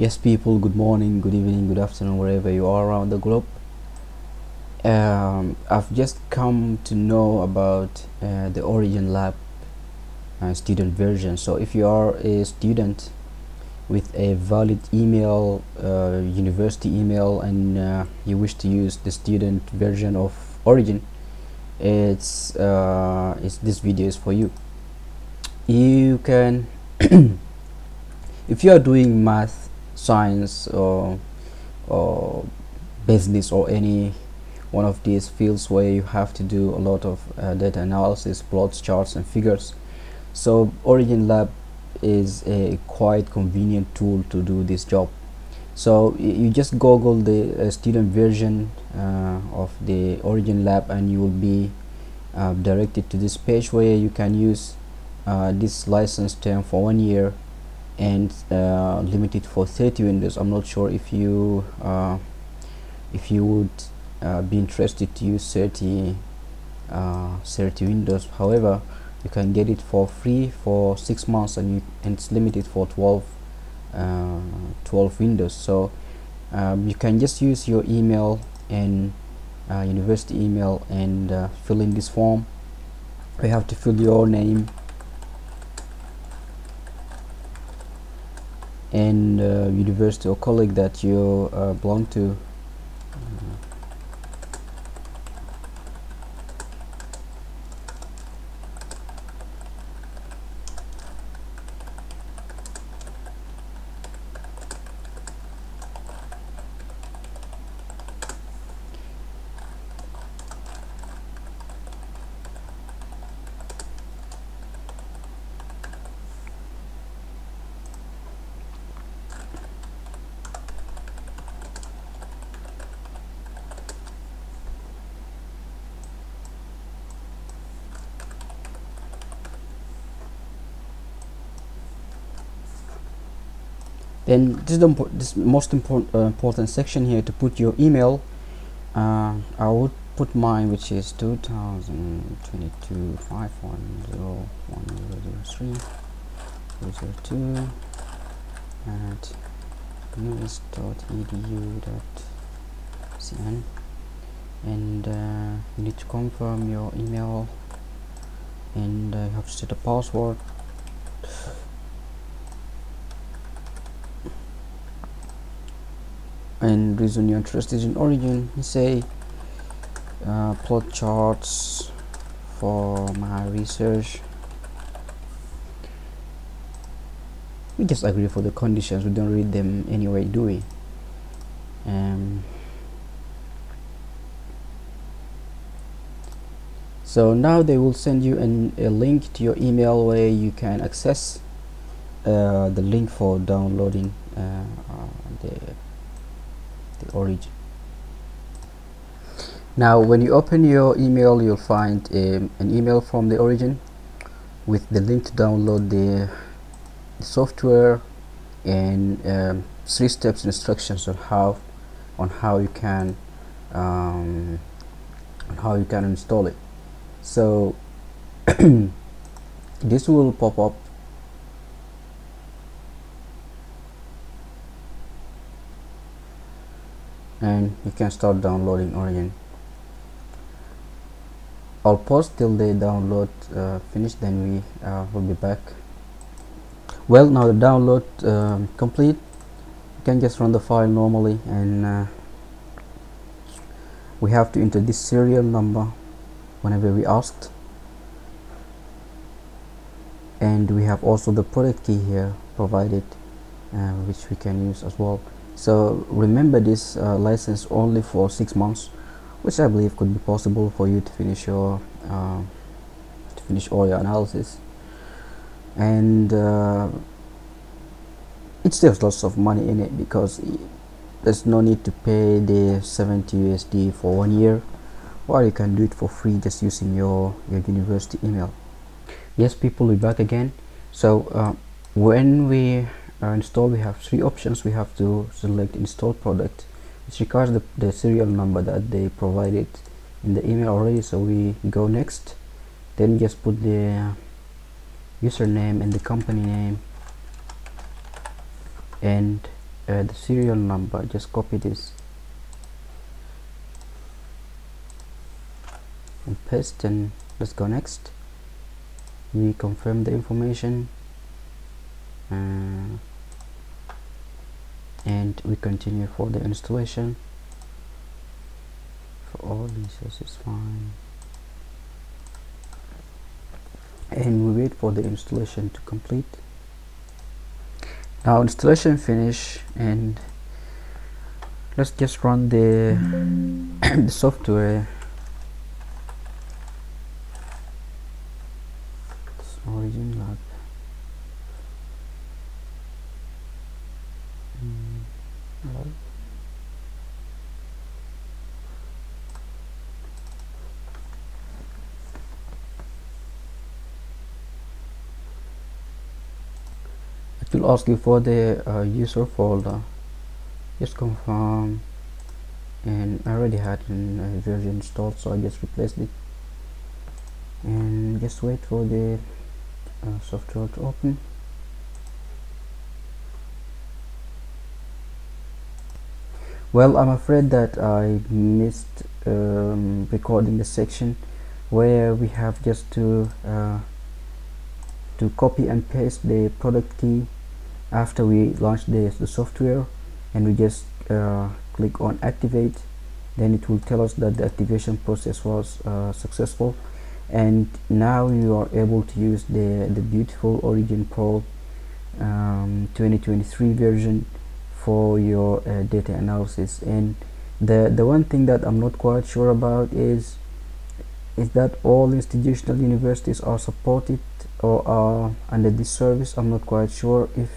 Yes, people, good morning, good evening, good afternoon, wherever you are around the globe. Um, I've just come to know about uh, the Origin Lab uh, student version. So, if you are a student with a valid email, uh, university email, and uh, you wish to use the student version of Origin, it's, uh, it's this video is for you. You can, if you are doing math science or or business or any one of these fields where you have to do a lot of uh, data analysis plots charts and figures. So origin lab is a quite convenient tool to do this job. So you just google the uh, student version uh, of the origin lab and you will be uh, directed to this page where you can use uh, this license term for one year and uh, limited for 30 windows. I'm not sure if you uh, if you would uh, be interested to use 30 uh, 30 windows. However you can get it for free for six months and, you, and it's limited for 12 uh, 12 windows. So um, you can just use your email and uh, university email and fill in this form. You have to fill your name and uh, university or college that you uh, belong to then this is the this most important uh, important section here to put your email. Uh, I would put mine which is 2022 5101003 02 at us.edu.cn and uh, you need to confirm your email and uh, you have to set a password and reason you're interested in origin. Say uh, plot charts for my research. We just agree for the conditions. We don't read them anyway do we? Um, so now they will send you an, a link to your email where you can access uh, the link for downloading uh, uh the the origin. Now when you open your email you'll find um, an email from the origin with the link to download the, the software and um, three steps instructions on how on how you can um, on how you can install it. So this will pop up and you can start downloading origin I'll pause till they download uh, finish then we uh, will be back. Well now the download um, complete. You can just run the file normally and uh, we have to enter this serial number whenever we asked. And we have also the product key here provided uh, which we can use as well so remember this uh, license only for six months which I believe could be possible for you to finish your uh, to finish all your analysis. And uh, it saves lots of money in it because there's no need to pay the 70 USD for one year. Or you can do it for free just using your your university email. Yes people we back again. So uh, when we uh, install we have three options. We have to select install product. Which requires the, the serial number that they provided in the email already so we go next. Then just put the username and the company name and uh, the serial number. Just copy this and paste and let's go next. We confirm the information. Uh, and we continue for the installation. For all these is fine. And we wait for the installation to complete. Now installation finish and let's just run the, the software origin lab mm, will ask you for the uh, user folder. Just confirm. And I already had a version installed so I just replaced it. And just wait for the uh, software to open. Well I'm afraid that I missed um, recording the section where we have just to uh, to copy and paste the product key after we launch the, the software and we just uh, click on activate then it will tell us that the activation process was uh, successful. And now you are able to use the the beautiful origin pro um, 2023 version for your uh, data analysis. And the the one thing that I'm not quite sure about is is that all institutional universities are supported or are under this service. I'm not quite sure if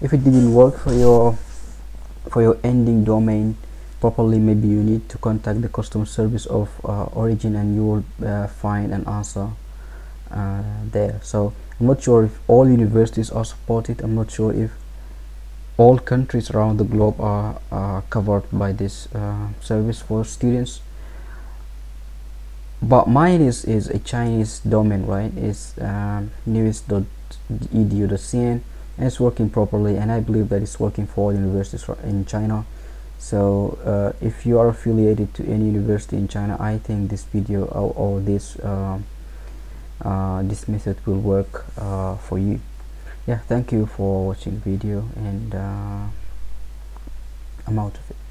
if it didn't work for your for your ending domain properly maybe you need to contact the customer service of uh, origin and you will uh, find an answer uh, there. So I'm not sure if all universities are supported. I'm not sure if all countries around the globe are, covered by this uh, service for students. But mine is is a Chinese domain right? It's um, news.edu.cn and it's working properly and I believe that it's working for all universities in China. So uh, if you are affiliated to any university in China I think this video or, or this uh, uh, this method will work uh, for you. Yeah thank you for watching video and uh, I'm out of it